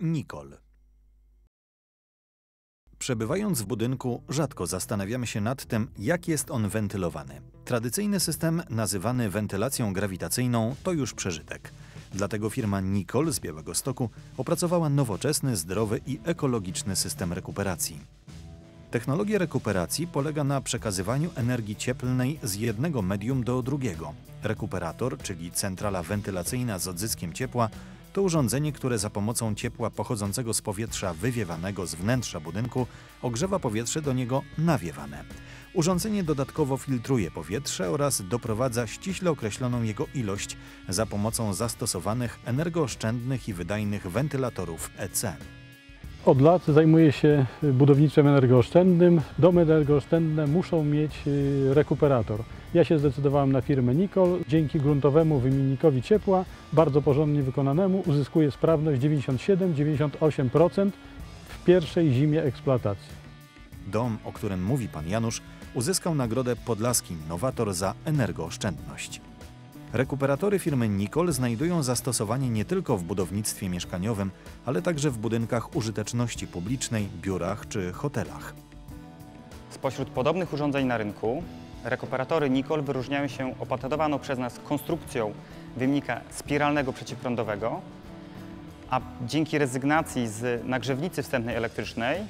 Nicole. Przebywając w budynku, rzadko zastanawiamy się nad tym, jak jest on wentylowany. Tradycyjny system, nazywany wentylacją grawitacyjną, to już przeżytek. Dlatego firma Nicol z Białego Stoku opracowała nowoczesny, zdrowy i ekologiczny system rekuperacji. Technologia rekuperacji polega na przekazywaniu energii cieplnej z jednego medium do drugiego. Rekuperator, czyli centrala wentylacyjna z odzyskiem ciepła, to urządzenie, które za pomocą ciepła pochodzącego z powietrza wywiewanego z wnętrza budynku ogrzewa powietrze do niego nawiewane. Urządzenie dodatkowo filtruje powietrze oraz doprowadza ściśle określoną jego ilość za pomocą zastosowanych energooszczędnych i wydajnych wentylatorów EC. Od lat zajmuję się budownictwem energooszczędnym. Domy energooszczędne muszą mieć y, rekuperator. Ja się zdecydowałem na firmę Nikol. Dzięki gruntowemu wymiennikowi ciepła, bardzo porządnie wykonanemu, uzyskuję sprawność 97-98% w pierwszej zimie eksploatacji. Dom, o którym mówi pan Janusz, uzyskał nagrodę Podlaski Innowator za energooszczędność. Rekuperatory firmy Nikol znajdują zastosowanie nie tylko w budownictwie mieszkaniowym, ale także w budynkach użyteczności publicznej, biurach czy hotelach. Spośród podobnych urządzeń na rynku, rekuperatory Nikol wyróżniają się opatentowaną przez nas konstrukcją wymiennika spiralnego przeciwprądowego, a dzięki rezygnacji z nagrzewnicy wstępnej elektrycznej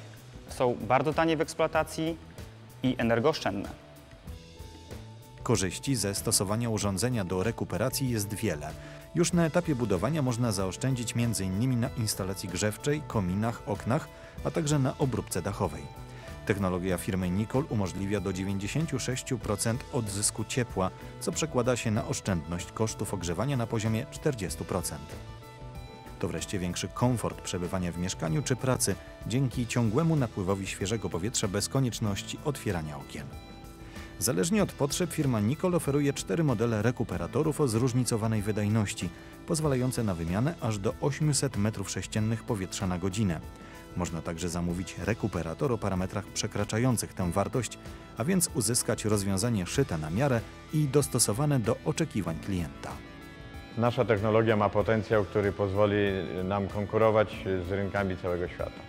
są bardzo tanie w eksploatacji i energooszczędne. Korzyści ze stosowania urządzenia do rekuperacji jest wiele. Już na etapie budowania można zaoszczędzić m.in. na instalacji grzewczej, kominach, oknach, a także na obróbce dachowej. Technologia firmy Nikol umożliwia do 96% odzysku ciepła, co przekłada się na oszczędność kosztów ogrzewania na poziomie 40%. To wreszcie większy komfort przebywania w mieszkaniu czy pracy dzięki ciągłemu napływowi świeżego powietrza bez konieczności otwierania okien. Zależnie od potrzeb firma Nikol oferuje cztery modele rekuperatorów o zróżnicowanej wydajności, pozwalające na wymianę aż do 800 m3 powietrza na godzinę. Można także zamówić rekuperator o parametrach przekraczających tę wartość, a więc uzyskać rozwiązanie szyte na miarę i dostosowane do oczekiwań klienta. Nasza technologia ma potencjał, który pozwoli nam konkurować z rynkami całego świata.